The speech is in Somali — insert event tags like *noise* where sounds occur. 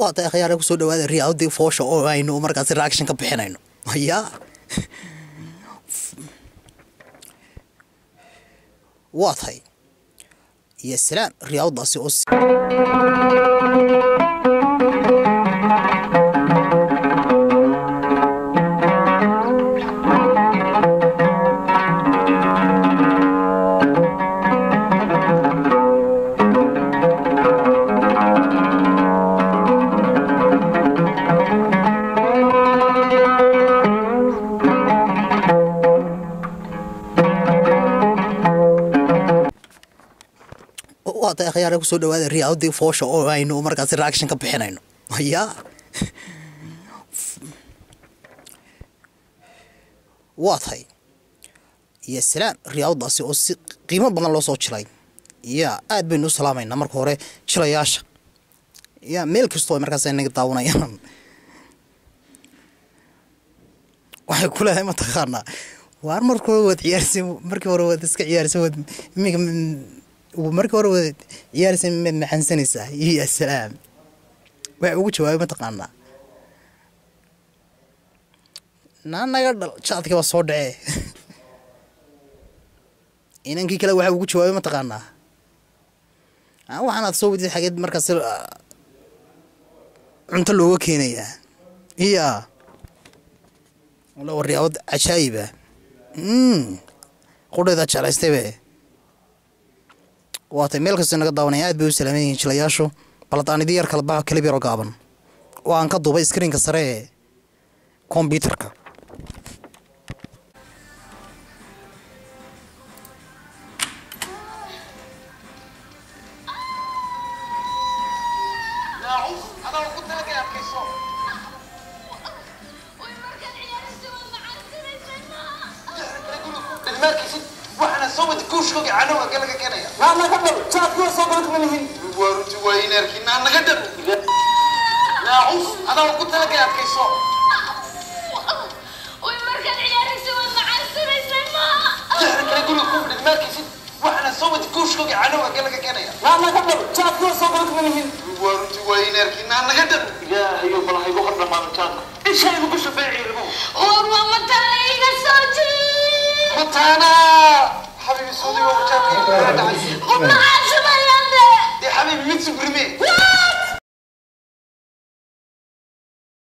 waa tahay khiyaare ku soo dhawaada riyaadii foosha oo aynu markaasi reaction ka bixinayno. Ya waa tahay. Iyo salaam. Riyaadadaasi oo waa tahay khiyaare ku soo dhawaada riyaadii foosha oo aynu markaasi reaction ka bixinayno. Ya waa tahay. Iyo salaam riyaadadaasi oo si qiimo badan loo soo jilay. Ya aad baynu u salaamaynaa marka hore jilayaasha. Ya meel kastoo ay markaas naga daawanayaan. Waxay ku leedahay mataqaanaa. Waar marka waad ciyaarsan markii hore waad iska ciyaarsan waad iminka markii hore waad ciyaarsan maad maxansanaysaa iyo salaam. Waxa ugu jawaabay mataqaanaa naa naga dhal jaadkii baa soo dhacee. *laughs* Inankii kale waxa ugu jawaabay mataqaanaa waxaanaad soo wadid xageed markaas cunto looga keenayaa iya wala waryaabad cajaayiba qudheeda jeclaystaybe waatay meel kastoo naga daawanaya aad bay u salaaman yihiin jilayaashu baladaanidi yar kala baxa kalib yaroo gaaban. Oo aan ka duubay screenka sare ee kombyuutarka سويت كوشك عنا وقال لك كنا يا لا لا قبل. شاف كل صبرك منهن ورد وين أركنا أنا قدر كوشك عنا وقال لك كنا يا لا لا قبل. شاف كل صبرك منهن ورد وين أركنا أنا قدر لا هي والله يبغى ما نتانا إيش حبيبي ميت سوبرمي